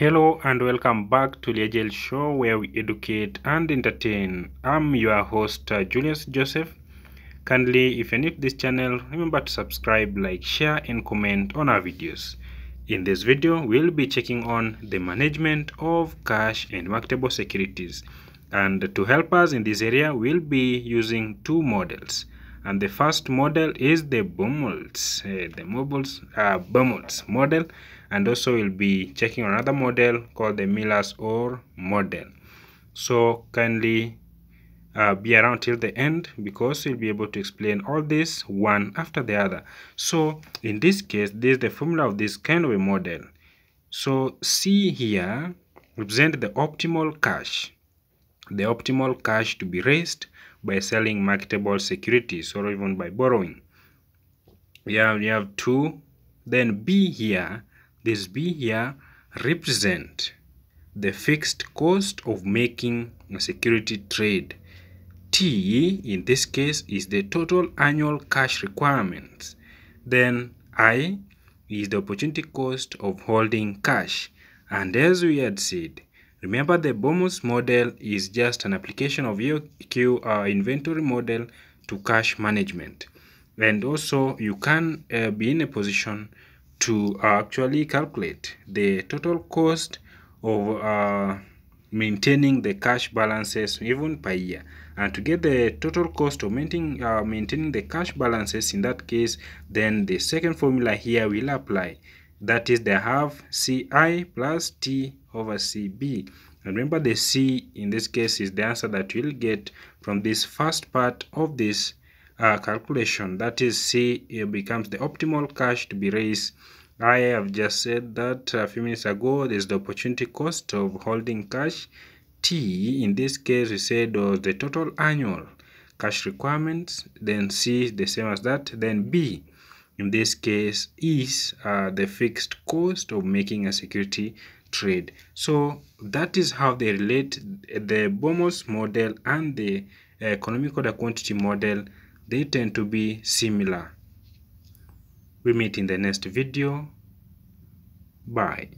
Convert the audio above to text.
Hello and welcome back to Leagile Show where we educate and entertain. I'm your host uh, Julius Joseph. Kindly, if you're new to this channel, remember to subscribe, like, share, and comment on our videos. In this video, we'll be checking on the management of cash and marketable securities. And to help us in this area, we'll be using two models. And the first model is the Baumol's, uh, the mobiles, uh, model. And also we'll be checking another model called the Miller's Orr model. So kindly uh, be around till the end because we'll be able to explain all this one after the other. So in this case, this is the formula of this kind of a model. So C here represent the optimal cash, the optimal cash to be raised by selling marketable securities or even by borrowing. Have, we have two. Then B here, this B here represent the fixed cost of making a security trade T in this case is the total annual cash requirements. Then I is the opportunity cost of holding cash. And as we had said, remember the Baumol's model is just an application of EOQ uh, inventory model to cash management. And also you can uh, be in a position to uh, actually calculate the total cost of uh, maintaining the cash balances even per year. And to get the total cost of maintaining uh, maintaining the cash balances in that case then the second formula here will apply. That is the half ci plus t over cb and remember the c in this case is the answer that we'll get from this first part of this uh, calculation that is c becomes the optimal cash to be raised I have just said that a few minutes ago there's the opportunity cost of holding cash. T in this case we said was the total annual cash requirements. Then C is the same as that. Then B in this case is uh, the fixed cost of making a security trade. So that is how they relate the Baumol's model and the economic order quantity model. They tend to be similar. We meet in the next video. Bye.